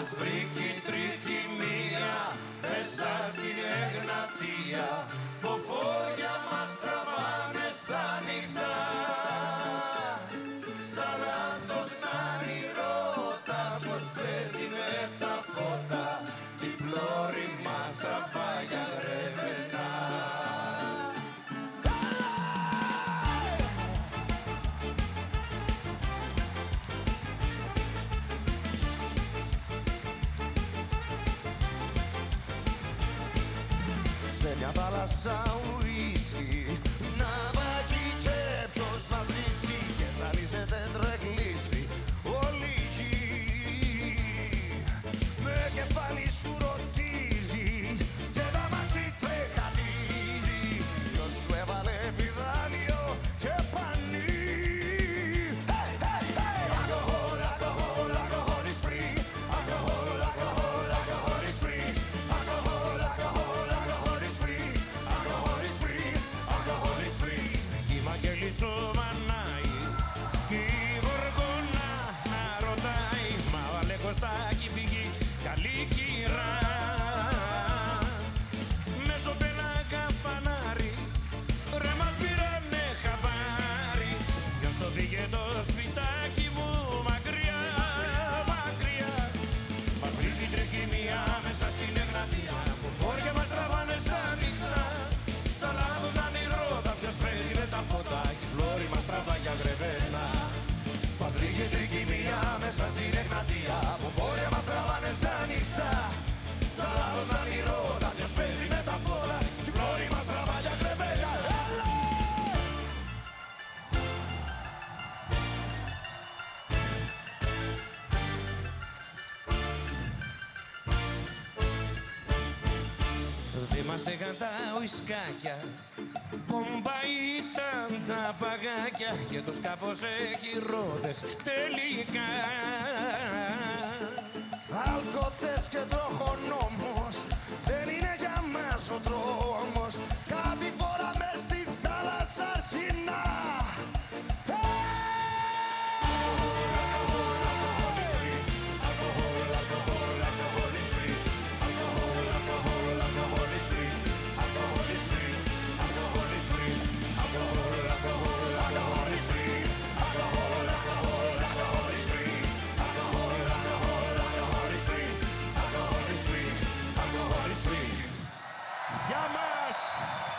Μας βρήκε τρίτη μία μέσα στην Εγνατία. abala só o uísque. ekki ræð Μαζεύαν τα ουισκάκια, κομπάει ήταν τα παγάκια και το σκάφος έχει ρόδες τελικά. Αλκοτές και τρόπες jamais.